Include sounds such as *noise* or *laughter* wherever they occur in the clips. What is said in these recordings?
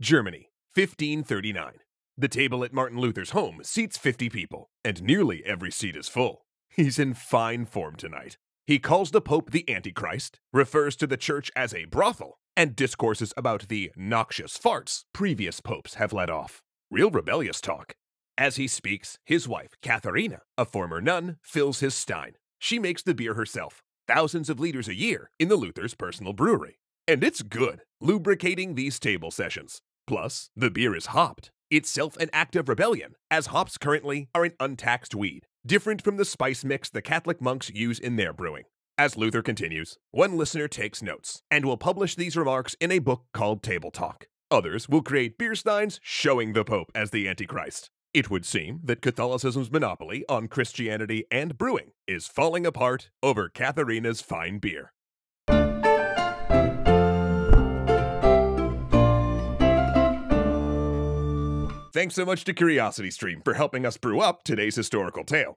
Germany, 1539. The table at Martin Luther's home seats 50 people, and nearly every seat is full. He's in fine form tonight. He calls the Pope the Antichrist, refers to the church as a brothel, and discourses about the noxious farts previous popes have let off. Real rebellious talk. As he speaks, his wife, Katharina, a former nun, fills his stein. She makes the beer herself, thousands of liters a year, in the Luther's personal brewery. And it's good, lubricating these table sessions. Plus, the beer is hopped, itself an act of rebellion, as hops currently are an untaxed weed, different from the spice mix the Catholic monks use in their brewing. As Luther continues, one listener takes notes and will publish these remarks in a book called Table Talk. Others will create beer steins showing the Pope as the Antichrist. It would seem that Catholicism's monopoly on Christianity and brewing is falling apart over Katharina's fine beer. Thanks so much to CuriosityStream for helping us brew up today's historical tale.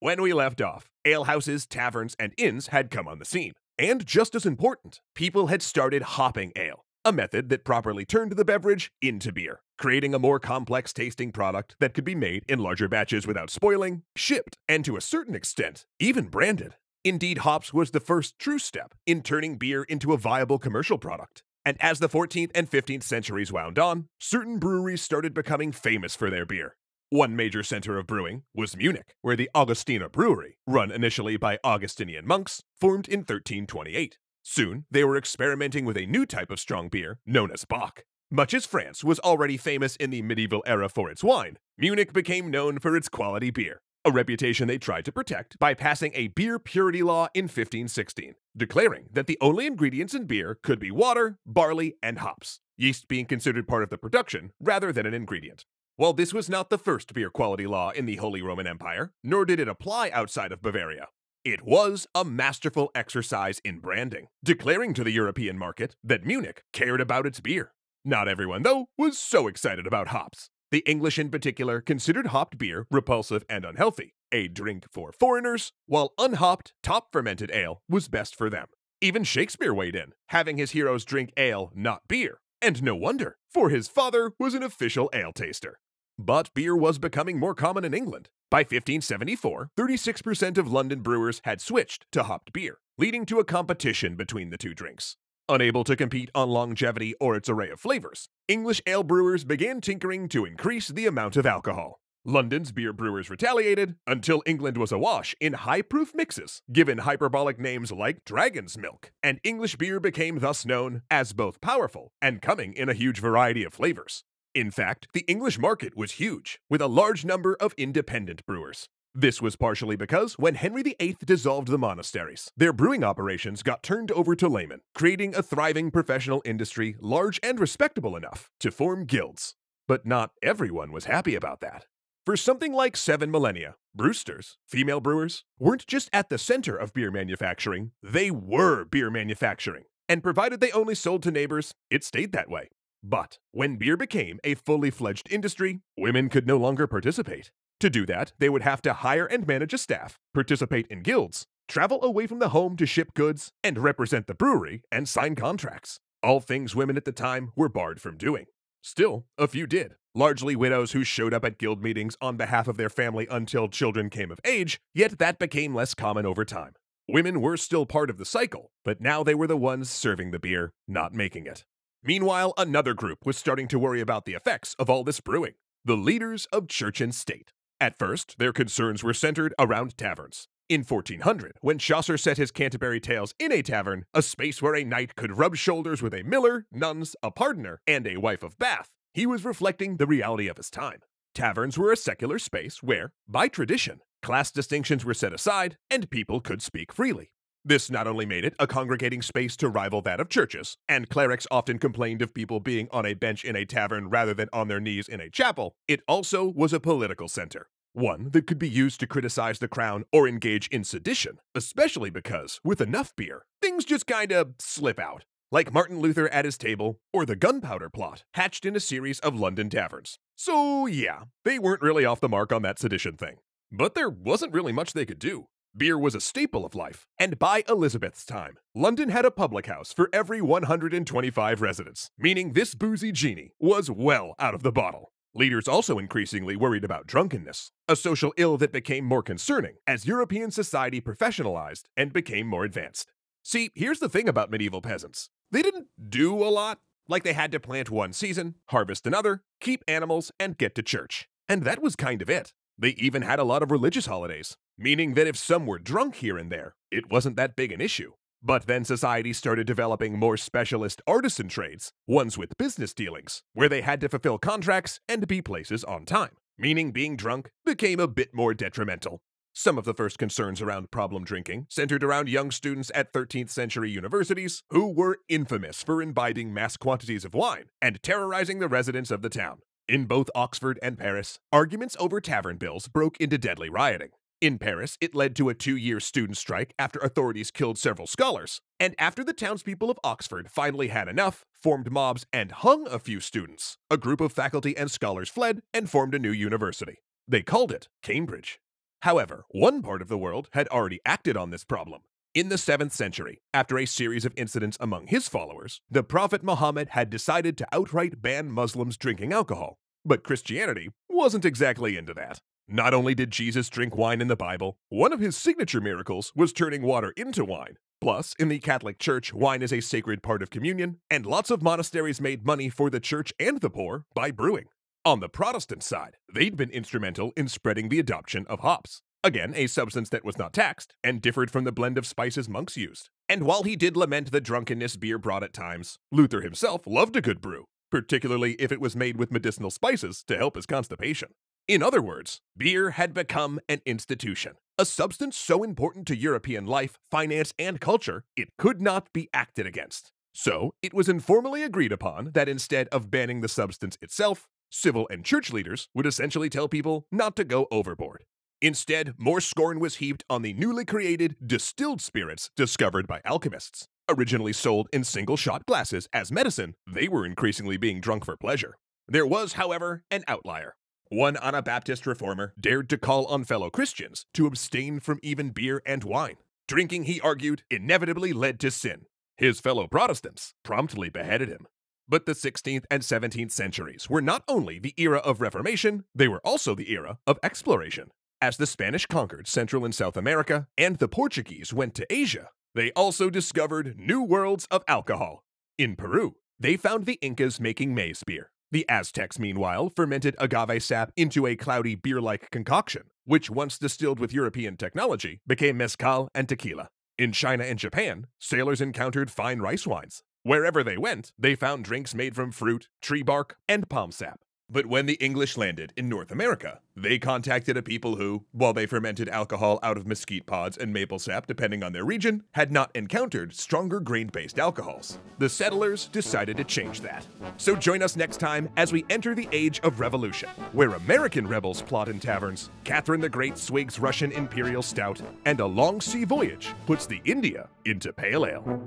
When we left off, alehouses, taverns, and inns had come on the scene. And just as important, people had started hopping ale, a method that properly turned the beverage into beer, creating a more complex tasting product that could be made in larger batches without spoiling, shipped, and to a certain extent, even branded. Indeed, hops was the first true step in turning beer into a viable commercial product. And as the 14th and 15th centuries wound on, certain breweries started becoming famous for their beer. One major center of brewing was Munich, where the Augustiner Brewery, run initially by Augustinian monks, formed in 1328. Soon, they were experimenting with a new type of strong beer known as Bock. Much as France was already famous in the medieval era for its wine, Munich became known for its quality beer, a reputation they tried to protect by passing a beer purity law in 1516, declaring that the only ingredients in beer could be water, barley, and hops, yeast being considered part of the production rather than an ingredient. While this was not the first beer quality law in the Holy Roman Empire, nor did it apply outside of Bavaria, it was a masterful exercise in branding, declaring to the European market that Munich cared about its beer. Not everyone, though, was so excited about hops. The English in particular considered hopped beer repulsive and unhealthy, a drink for foreigners, while unhopped, top fermented ale was best for them. Even Shakespeare weighed in, having his heroes drink ale, not beer. And no wonder, for his father was an official ale taster. But beer was becoming more common in England. By 1574, 36% of London brewers had switched to hopped beer, leading to a competition between the two drinks. Unable to compete on longevity or its array of flavors, English ale brewers began tinkering to increase the amount of alcohol. London's beer brewers retaliated until England was awash in high proof mixes, given hyperbolic names like Dragon's Milk, and English beer became thus known as both powerful and coming in a huge variety of flavors. In fact, the English market was huge, with a large number of independent brewers. This was partially because when Henry VIII dissolved the monasteries, their brewing operations got turned over to laymen, creating a thriving professional industry large and respectable enough to form guilds. But not everyone was happy about that. For something like seven millennia, Brewsters, female brewers, weren't just at the center of beer manufacturing, they were beer manufacturing. And provided they only sold to neighbors, it stayed that way. But when beer became a fully fledged industry, women could no longer participate. To do that, they would have to hire and manage a staff, participate in guilds, travel away from the home to ship goods, and represent the brewery and sign contracts. All things women at the time were barred from doing. Still, a few did, largely widows who showed up at guild meetings on behalf of their family until children came of age, yet that became less common over time. Women were still part of the cycle, but now they were the ones serving the beer, not making it. Meanwhile, another group was starting to worry about the effects of all this brewing the leaders of church and state. At first, their concerns were centered around taverns. In 1400, when Chaucer set his Canterbury Tales in a tavern, a space where a knight could rub shoulders with a miller, nuns, a pardoner, and a wife of Bath, he was reflecting the reality of his time. Taverns were a secular space where, by tradition, class distinctions were set aside and people could speak freely. This not only made it a congregating space to rival that of churches, and clerics often complained of people being on a bench in a tavern rather than on their knees in a chapel, it also was a political center. One that could be used to criticize the crown or engage in sedition, especially because, with enough beer, things just kinda slip out. Like Martin Luther at his table, or the gunpowder plot, hatched in a series of London taverns. So, yeah, they weren't really off the mark on that sedition thing. But there wasn't really much they could do. beer was a staple of life, and by Elizabeth's time, London had a public house for every 125 residents, meaning this boozy genie was well out of the bottle. Leaders also increasingly worried about drunkenness, a social ill that became more concerning as European society professionalized and became more advanced. See, here's the thing about medieval peasants they didn't do a lot. Like they had to plant one season, harvest another, keep animals, and get to church. And that was kind of it. They even had a lot of religious holidays, meaning that if some were drunk here and there, it wasn't that big an issue. But then society started developing more specialist artisan trades, ones with business dealings, where they had to fulfill contracts and be places on time, meaning being drunk became a bit more detrimental. Some of the first concerns around problem drinking centered around young students at 13th century universities who were infamous for imbibing mass quantities of wine and terrorizing the residents of the town. In both Oxford and Paris, arguments over tavern bills broke into deadly rioting. In Paris, it led to a two year student strike after authorities killed several scholars. And after the townspeople of Oxford finally had enough, formed mobs, and hung a few students, a group of faculty and scholars fled and formed a new university. They called it Cambridge. However, one part of the world had already acted on this problem. In the 7th century, after a series of incidents among his followers, the Prophet Muhammad had decided to outright ban Muslims drinking alcohol. But Christianity wasn't exactly into that. Not only did Jesus drink wine in the Bible, one of his signature miracles was turning water into wine. Plus, in the Catholic Church, wine is a sacred part of communion, and lots of monasteries made money for the church and the poor by brewing. On the Protestant side, they'd been instrumental in spreading the adoption of hops. Again, a substance that was not taxed and differed from the blend of spices monks used. And while he did lament the drunkenness beer brought at times, Luther himself loved a good brew, particularly if it was made with medicinal spices to help his constipation. In other words, beer had become an institution, a substance so important to European life, finance, and culture, it could not be acted against. So, it was informally agreed upon that instead of banning the substance itself, civil and church leaders would essentially tell people not to go overboard. Instead, more scorn was heaped on the newly created distilled spirits discovered by alchemists. Originally sold in single shot glasses as medicine, they were increasingly being drunk for pleasure. There was, however, an outlier. One Anabaptist reformer dared to call on fellow Christians to abstain from even beer and wine. Drinking, he argued, inevitably led to sin. His fellow Protestants promptly beheaded him. But the 16th and 17th centuries were not only the era of Reformation, they were also the era of exploration. As the Spanish conquered Central and South America and the Portuguese went to Asia, they also discovered new worlds of alcohol. In Peru, they found the Incas making maize beer. The Aztecs, meanwhile, fermented agave sap into a cloudy beer like concoction, which, once distilled with European technology, became mezcal and tequila. In China and Japan, sailors encountered fine rice wines, Wherever they went, they found drinks made from fruit, tree bark, and palm sap. But when the English landed in North America, they contacted a people who, while they fermented alcohol out of mesquite pods and maple sap depending on their region, had not encountered stronger grain-based alcohols. The settlers decided to change that. So join us next time as we enter the age of revolution, where American rebels plot in taverns, Catherine the Great swigs Russian imperial stout, and a long sea voyage puts the India into pale ale.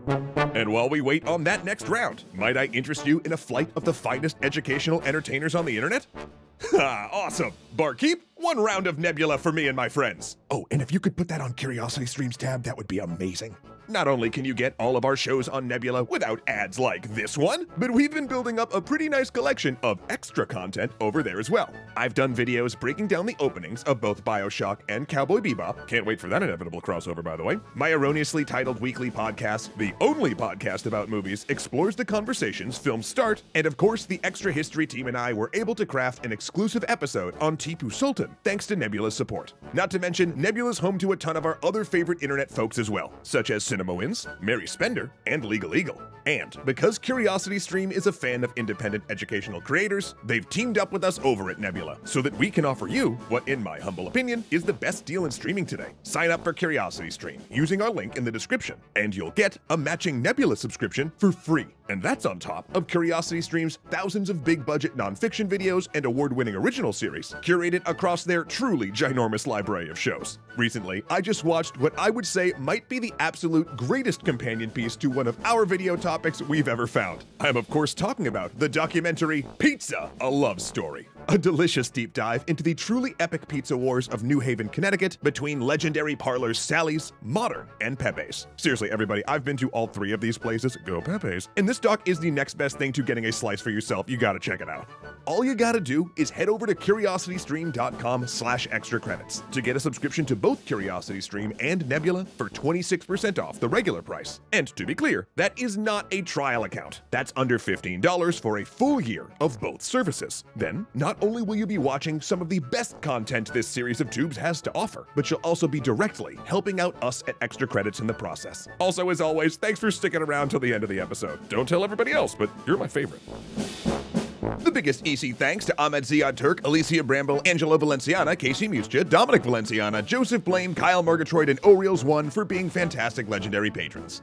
And while we wait on that next round, might I interest you in a flight of the finest educational entertainers on the internet? *laughs* Awesome. Barkeep, one round of Nebula for me and my friends. Oh, and if you could put that on Curiosity Streams tab, that would be amazing. Not only can you get all of our shows on Nebula without ads like this one, but we've been building up a pretty nice collection of extra content over there as well. I've done videos breaking down the openings of both Bioshock and Cowboy Bebop. Can't wait for that inevitable crossover, by the way. My erroneously titled weekly podcast, the only podcast about movies, explores the conversations films start, and of course, the Extra History team and I were able to craft an exclusive episode on Tipu Sultan, thanks to Nebula's support. Not to mention, Nebula's home to a ton of our other favorite internet folks as well, such as Cinema Wins, Mary Spender, and Legal Eagle. And because Curiosity Stream is a fan of independent educational creators, they've teamed up with us over at Nebula so that we can offer you what, in my humble opinion, is the best deal in streaming today. Sign up for Curiosity Stream using our link in the description, and you'll get a matching Nebula subscription for free. And that's on top of Curiosity Stream's thousands of big budget nonfiction videos and award winning original series, curated across their truly ginormous library of shows. Recently, I just watched what I would say might be the absolute greatest companion piece to one of our video topics we've ever found. I'm, of course, talking about the documentary Pizza, a Love Story. A delicious deep dive into the truly epic pizza wars of New Haven, Connecticut between legendary parlors Sally's, Modern, and Pepe's. Seriously, everybody, I've been to all three of these places. Go Pepe's. And this doc is the next best thing to getting a slice for yourself. You gotta check it out. All you gotta do is head over to curiositystream.com slash extra credits to get a subscription to both CuriosityStream and Nebula for 26% off the regular price. And to be clear, that is not a trial account. That's under $15 for a full year of both services. Then, not only will you be watching some of the best content this series of tubes has to offer, but you'll also be directly helping out us at extra credits in the process. Also, as always, thanks for sticking around till the end of the episode. Don't tell everybody else, but you're my favorite. The biggest EC thanks to Ahmed Ziad Turk, Alicia Bramble, Angela Valenciana, Casey Muscha, Dominic Valenciana, Joseph Blaine, Kyle Murgatroyd, and Orioles One for being fantastic legendary patrons.